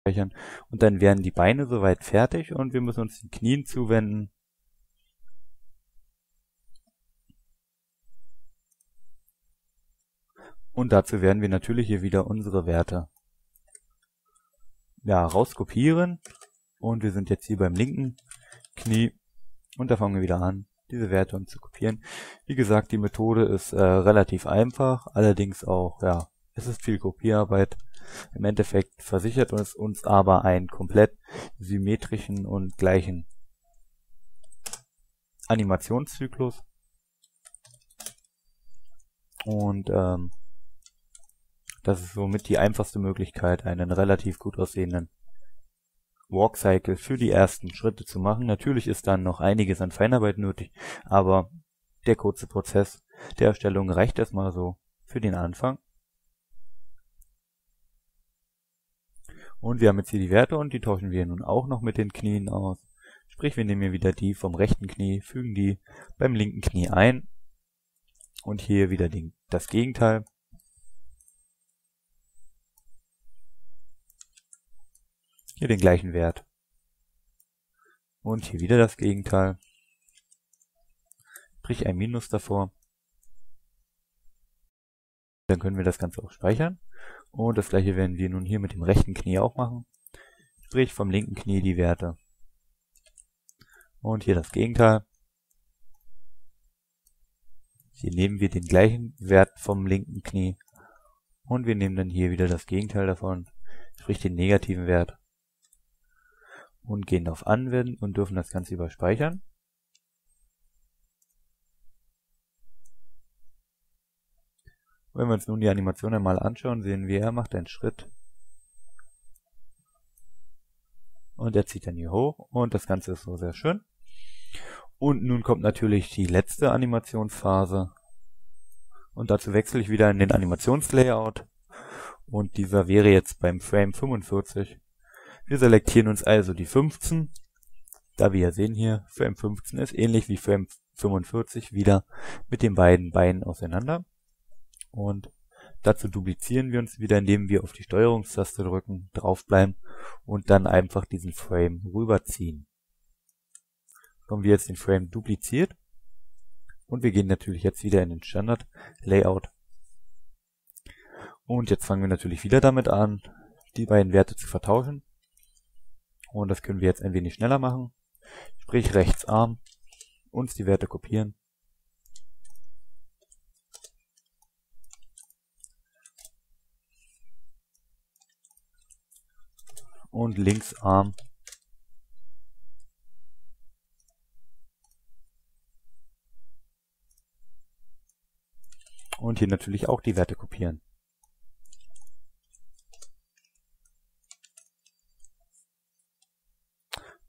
speichern. Und dann werden die Beine soweit fertig und wir müssen uns den Knien zuwenden. Und dazu werden wir natürlich hier wieder unsere Werte ja, rauskopieren. Und wir sind jetzt hier beim linken Knie. Und da fangen wir wieder an, diese Werte uns zu kopieren. Wie gesagt, die Methode ist äh, relativ einfach, allerdings auch, ja, es ist viel Kopierarbeit. Im Endeffekt versichert uns, uns aber einen komplett symmetrischen und gleichen Animationszyklus. Und ähm, das ist somit die einfachste Möglichkeit, einen relativ gut aussehenden Walk-Cycle für die ersten Schritte zu machen. Natürlich ist dann noch einiges an Feinarbeit nötig, aber der kurze Prozess der Erstellung reicht erstmal so für den Anfang. Und wir haben jetzt hier die Werte und die tauschen wir nun auch noch mit den Knien aus. Sprich, wir nehmen hier wieder die vom rechten Knie, fügen die beim linken Knie ein und hier wieder den, das Gegenteil. Hier den gleichen Wert. Und hier wieder das Gegenteil. Sprich ein Minus davor. Dann können wir das Ganze auch speichern. Und das gleiche werden wir nun hier mit dem rechten Knie auch machen. Sprich vom linken Knie die Werte. Und hier das Gegenteil. Hier nehmen wir den gleichen Wert vom linken Knie. Und wir nehmen dann hier wieder das Gegenteil davon, sprich den negativen Wert und gehen auf Anwenden und dürfen das Ganze überspeichern. Wenn wir uns nun die Animation einmal anschauen, sehen wir, er macht einen Schritt. Und er zieht dann hier hoch. Und das Ganze ist so sehr schön. Und nun kommt natürlich die letzte Animationsphase. Und dazu wechsle ich wieder in den Animationslayout. Und dieser wäre jetzt beim Frame 45 wir selektieren uns also die 15, da wir ja sehen hier, Frame 15 ist ähnlich wie Frame 45 wieder mit den beiden Beinen auseinander. Und dazu duplizieren wir uns wieder, indem wir auf die Steuerungstaste drücken, draufbleiben und dann einfach diesen Frame rüberziehen. Haben wir jetzt den Frame dupliziert und wir gehen natürlich jetzt wieder in den Standard Layout. Und jetzt fangen wir natürlich wieder damit an, die beiden Werte zu vertauschen. Und das können wir jetzt ein wenig schneller machen. Sprich Rechtsarm, uns die Werte kopieren. Und Linksarm und hier natürlich auch die Werte kopieren.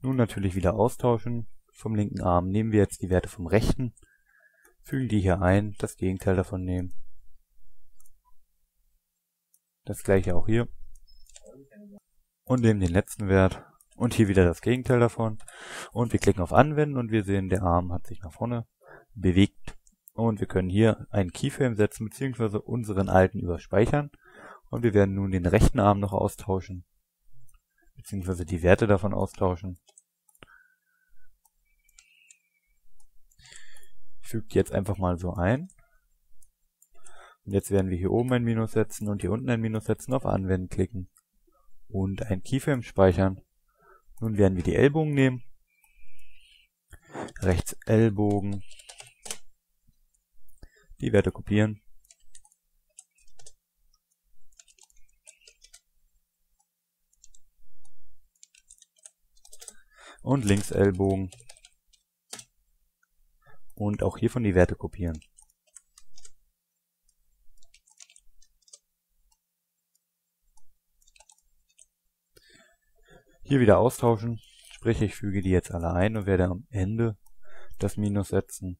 Nun natürlich wieder austauschen. Vom linken Arm nehmen wir jetzt die Werte vom rechten, fügen die hier ein, das Gegenteil davon nehmen. Das gleiche auch hier. Und nehmen den letzten Wert und hier wieder das Gegenteil davon. Und wir klicken auf Anwenden und wir sehen, der Arm hat sich nach vorne bewegt. Und wir können hier einen Keyframe setzen, beziehungsweise unseren alten überspeichern. Und wir werden nun den rechten Arm noch austauschen, beziehungsweise die Werte davon austauschen. fügt jetzt einfach mal so ein. Und jetzt werden wir hier oben ein Minus setzen und hier unten ein Minus setzen, auf Anwenden klicken. Und ein Keyframe speichern. Nun werden wir die Ellbogen nehmen. Rechts Ellbogen. Die Werte kopieren. Und links Ellbogen und auch hiervon die Werte kopieren. Hier wieder austauschen, sprich ich füge die jetzt alle ein und werde am Ende das Minus setzen.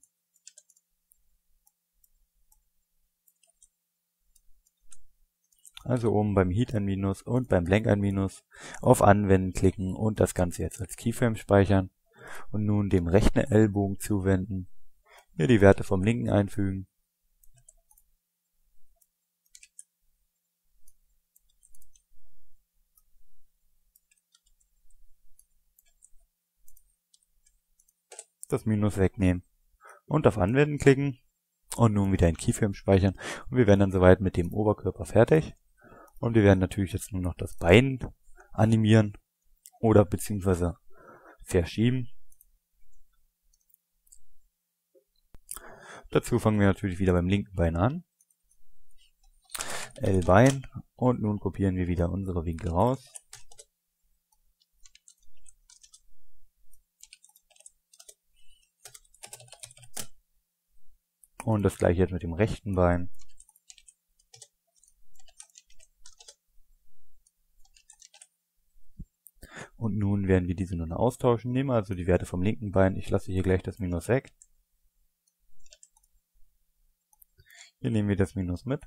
Also oben beim Heat ein Minus und beim Blank ein Minus auf Anwenden klicken und das Ganze jetzt als Keyframe speichern und nun dem rechten Ellbogen zuwenden hier die Werte vom linken einfügen. Das Minus wegnehmen und auf Anwenden klicken und nun wieder in Keyframe speichern und wir werden dann soweit mit dem Oberkörper fertig und wir werden natürlich jetzt nur noch das Bein animieren oder beziehungsweise verschieben. Dazu fangen wir natürlich wieder beim linken Bein an. L-Bein und nun kopieren wir wieder unsere Winkel raus. Und das gleiche jetzt mit dem rechten Bein. Und nun werden wir diese nun austauschen. Nehmen also die Werte vom linken Bein. Ich lasse hier gleich das Minus weg. Hier nehmen wir das Minus mit.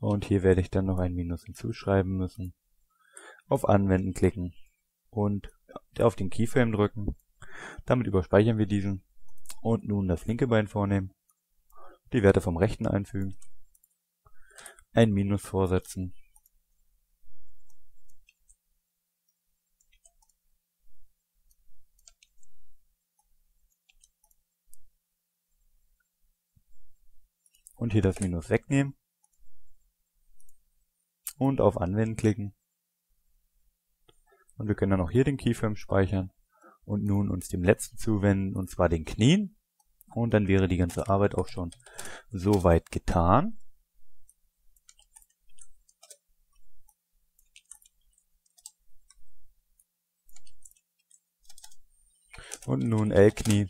Und hier werde ich dann noch ein Minus hinzuschreiben müssen. Auf Anwenden klicken und auf den Keyframe drücken. Damit überspeichern wir diesen und nun das linke Bein vornehmen, die Werte vom rechten einfügen, ein Minus vorsetzen, und hier das Minus wegnehmen. Und auf Anwenden klicken. Und wir können dann auch hier den Keyframe speichern und nun uns dem letzten zuwenden, und zwar den Knien. Und dann wäre die ganze Arbeit auch schon soweit getan. Und nun L-Knie.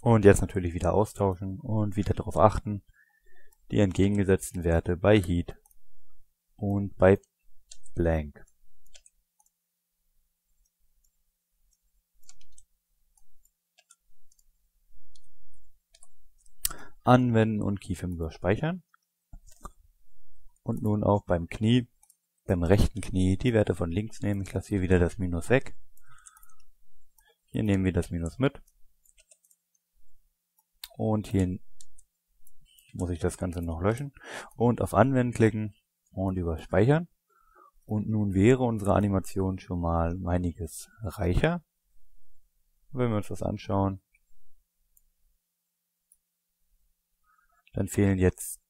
Und jetzt natürlich wieder austauschen und wieder darauf achten, die entgegengesetzten Werte bei Heat und bei Blank. Anwenden und Keyframe überspeichern. Und nun auch beim Knie, beim rechten Knie die Werte von links nehmen. Ich lasse hier wieder das Minus weg. Hier nehmen wir das Minus mit. Und hier muss ich das Ganze noch löschen und auf Anwenden klicken und überspeichern. Und nun wäre unsere Animation schon mal einiges reicher. Wenn wir uns das anschauen, dann fehlen jetzt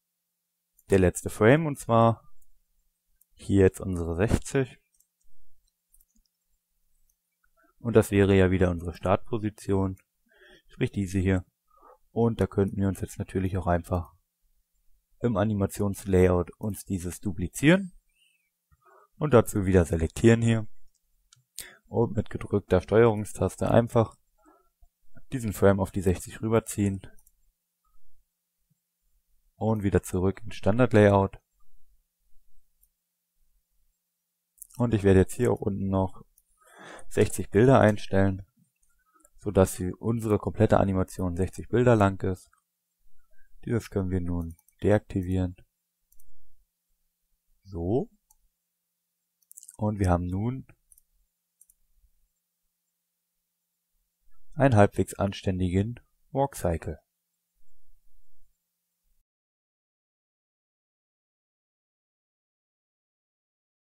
der letzte Frame und zwar hier jetzt unsere 60. Und das wäre ja wieder unsere Startposition, sprich diese hier. Und da könnten wir uns jetzt natürlich auch einfach im Animationslayout uns dieses duplizieren und dazu wieder selektieren hier. Und mit gedrückter Steuerungstaste einfach diesen Frame auf die 60 rüberziehen. Und wieder zurück ins Standard-Layout. Und ich werde jetzt hier auch unten noch 60 Bilder einstellen so dass unsere komplette Animation 60 Bilder lang ist. Dieses können wir nun deaktivieren. So. Und wir haben nun einen halbwegs anständigen Walk Cycle.